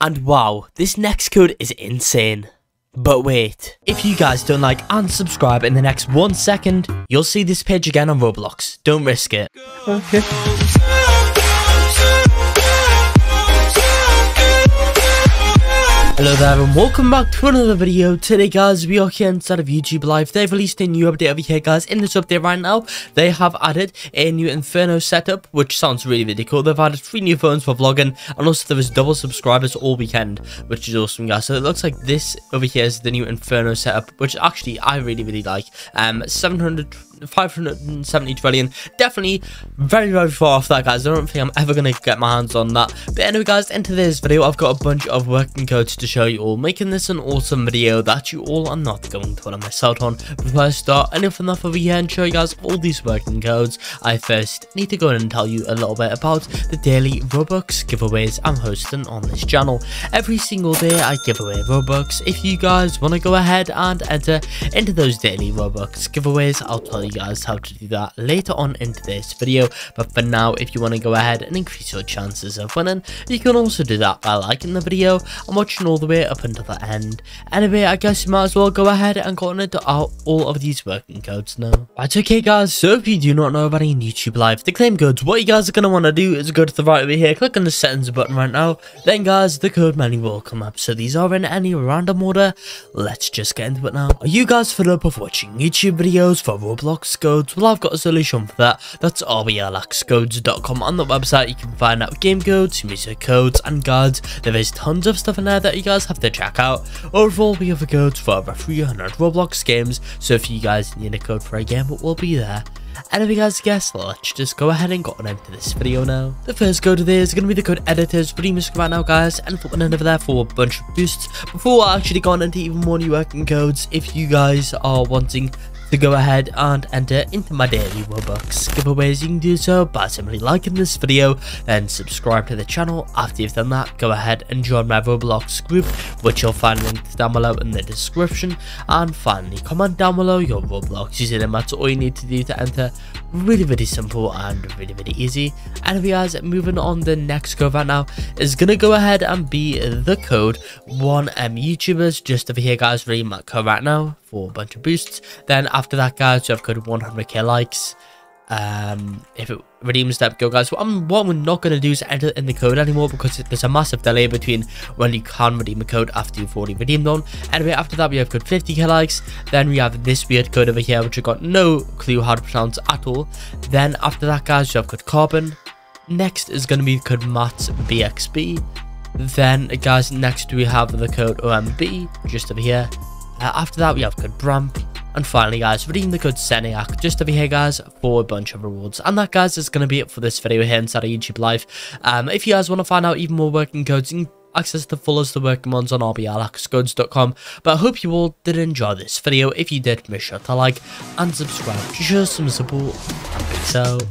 And wow, this next code is insane. But wait, if you guys don't like and subscribe in the next one second, you'll see this page again on Roblox. Don't risk it. Okay. Hello there and welcome back to another video. Today guys, we are here inside of YouTube Life. They've released a new update over here guys. In this update right now, they have added a new Inferno setup, which sounds really, really cool. They've added three new phones for vlogging and also there was double subscribers all weekend, which is awesome guys. So it looks like this over here is the new Inferno setup, which actually I really, really like. Um, 700 570 trillion. Definitely very, very far off that, guys. I don't think I'm ever going to get my hands on that. But anyway, guys, into this video, I've got a bunch of working codes to show you all, making this an awesome video that you all are not going to want to miss out on. Before I start, enough enough over here and show you guys all these working codes, I first need to go in and tell you a little bit about the daily Robux giveaways I'm hosting on this channel. Every single day, I give away Robux. If you guys want to go ahead and enter into those daily Robux giveaways, I'll tell you guys how to do that later on into this video. But for now, if you want to go ahead and increase your chances of winning, you can also do that by liking the video and watching all the way up until the end. Anyway, I guess you might as well go ahead and go into all of these working codes now. Right, okay guys, so if you do not know about any YouTube Life, the claim codes, what you guys are going to want to do is go to the right over here, click on the settings button right now, then guys, the code menu will come up. So these are in any random order. Let's just get into it now. Are you guys fed up of watching YouTube videos for Roblox codes? Well, I've got a solution for that. That's rblxcodes.com. On the website, you can find out game codes, music codes, and guides. There is tons of stuff in there that you guys have to check out. Overall, we have a code for over 300 Roblox games, so if you guys need a code for a game, it will be there. And if you guys guess, let's just go ahead and go on into this video now. The first code today is going to be the code editors Redeemers right now guys and put one over there for a bunch of boosts. Before I actually going into even more new working codes, if you guys are wanting to go ahead and enter into my daily Robux giveaways. You can do so by simply liking this video, then subscribe to the channel. After you've done that, go ahead and join my Roblox group, which you'll find linked down below in the description. And finally, comment down below your Roblox username. That's all you need to do to enter. Really, really simple and really, really easy. And guys, moving on, the next code right now is going to go ahead and be the code 1M YouTubers. Just over here, guys, reading my code right now for a bunch of boosts. Then after that, guys, you have code 100k likes. Um, if it redeems that go guys what, I'm, what we're not going to do is enter in the code anymore because there's a massive delay between when you can redeem a code after you've already redeemed one. Anyway after that we have code 50k likes. Then we have this weird code over here which i got no clue how to pronounce at all. Then after that guys you have code carbon. Next is going to be code matt bxb then guys next we have the code omb just over here uh, after that, we have Good BRAMP. And finally, guys, redeem the code SENIAC just over here, guys, for a bunch of rewards. And that, guys, is going to be it for this video here inside of YouTube Life. Um, if you guys want to find out even more working codes, you can access the full list of working ones on rblxcodes.com. But I hope you all did enjoy this video. If you did, make sure to like and subscribe to show some support. And peace out.